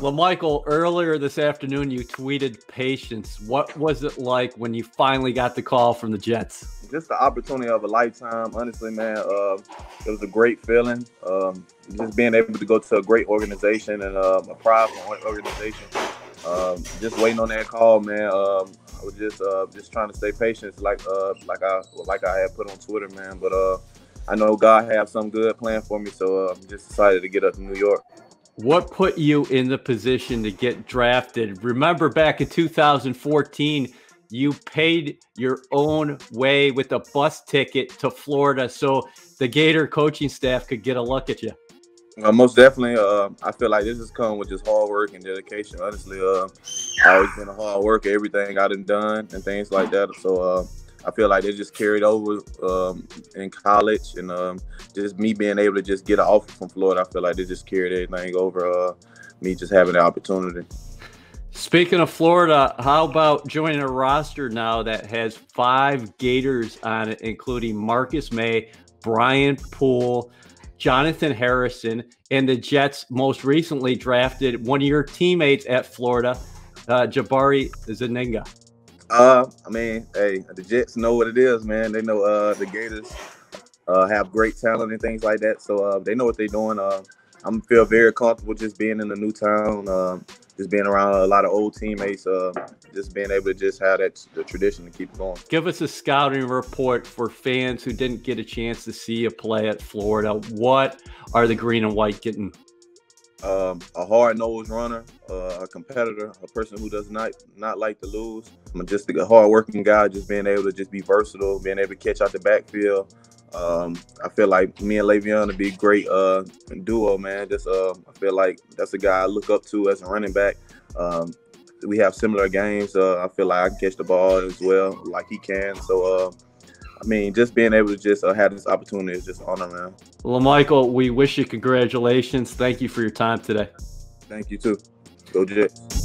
Well, Michael, earlier this afternoon you tweeted patience. What was it like when you finally got the call from the Jets? Just the opportunity of a lifetime. Honestly, man, uh, it was a great feeling. Um, just being able to go to a great organization and uh, a proud organization. Um, just waiting on that call, man. Um, I was just uh, just trying to stay patient, like uh, like I like I had put on Twitter, man. But uh, I know God have some good plan for me, so uh, I'm just excited to get up to New York. What put you in the position to get drafted? Remember back in 2014, you paid your own way with a bus ticket to Florida so the Gator coaching staff could get a look at you. Uh, most definitely. Uh, I feel like this has come with just hard work and dedication. Honestly, uh, I always been a hard worker, everything I've done and things like that. So uh, I feel like they just carried over um, in college, and um, just me being able to just get an offer from Florida, I feel like they just carried everything over. Uh, me just having the opportunity. Speaking of Florida, how about joining a roster now that has five Gators on it, including Marcus Maye, Brian Poole, Jonathan Harrison, and the Jets most recently drafted one of your teammates at Florida, uh, Jabari Zuniga. Uh, I mean, hey, the Jets know what it is, man. They know uh the Gators uh have great talent and things like that, so uh, they know what they're doing. Uh, I'm feel very comfortable just being in a new town, uh, just being around a lot of old teammates, uh, just being able to just have that the tradition to keep going. Give us a scouting report for fans who didn't get a chance to see you play at Florida. What are the green and white getting? Um, a hard-nosed runner, uh, a competitor, a person who does not not like to lose. I'm just a hard-working guy, just being able to just be versatile, being able to catch out the backfield. Um, I feel like me and Le'Veon would be a great uh, duo, man. Just uh, I feel like that's a guy I look up to as a running back. Um, we have similar games. Uh, I feel like I can catch the ball as well, like he can. So uh, I mean, just being able to just uh, have this opportunity is just honor, man. Well, Michael, we wish you congratulations. Thank you for your time today. Thank you too. Go Jets.